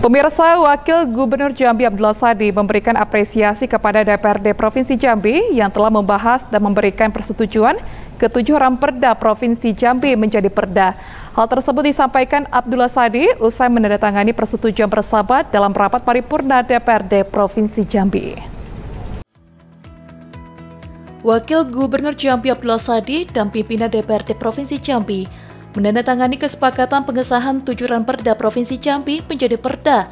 Pemirsa Wakil Gubernur Jambi Abdullah Sadi memberikan apresiasi kepada DPRD Provinsi Jambi yang telah membahas dan memberikan persetujuan ketujuh Ramperda Provinsi Jambi menjadi perda. Hal tersebut disampaikan Abdullah Sadi usai menandatangani persetujuan bersahabat dalam rapat paripurna DPRD Provinsi Jambi. Wakil Gubernur Jambi Abdullah Sadi dan pimpinan DPRD Provinsi Jambi menandatangani kesepakatan pengesahan tujuan perda Provinsi Jambi menjadi perda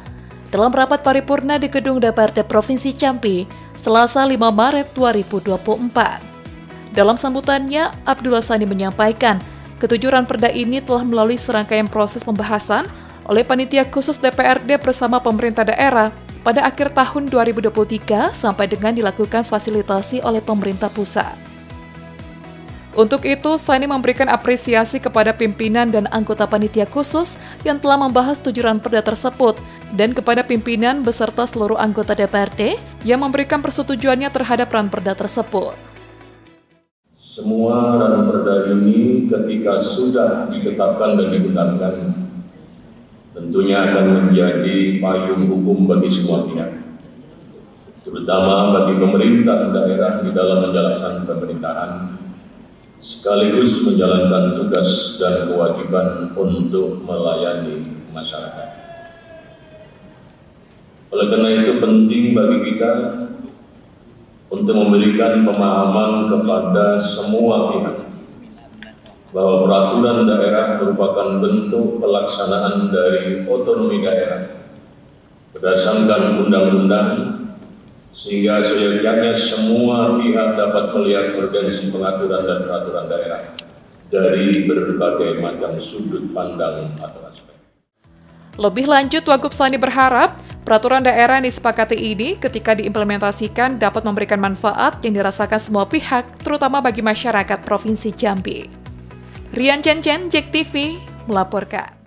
dalam rapat paripurna di gedung DPRD Provinsi Jambi Selasa 5 Maret 2024. Dalam sambutannya, Abdullah Sani menyampaikan, ketujuran perda ini telah melalui serangkaian proses pembahasan oleh panitia khusus DPRD bersama pemerintah daerah pada akhir tahun 2023 sampai dengan dilakukan fasilitasi oleh pemerintah pusat. Untuk itu, Sani memberikan apresiasi kepada pimpinan dan anggota panitia khusus yang telah membahas tujuan perda tersebut dan kepada pimpinan beserta seluruh anggota DPRD yang memberikan persetujuannya terhadap ran perda tersebut. Semua ran perda ini ketika sudah ditetapkan dan digunakan tentunya akan menjadi payung hukum bagi semua pihak terutama bagi pemerintah daerah di dalam menjalankan pemerintahan sekaligus menjalankan tugas dan kewajiban untuk melayani masyarakat. Oleh karena itu penting bagi kita untuk memberikan pemahaman kepada semua pihak bahwa peraturan daerah merupakan bentuk pelaksanaan dari otonomi daerah berdasarkan undang-undang sehingga seyogyanya semua pihak dapat melihat urgensi pengaturan dan peraturan daerah dari berbagai macam sudut pandang atau aspek. Lebih lanjut, Wagub Sani berharap peraturan daerah yang disepakati ini ketika diimplementasikan dapat memberikan manfaat yang dirasakan semua pihak, terutama bagi masyarakat Provinsi Jambi. Rian Chen, Jack TV, melaporkan.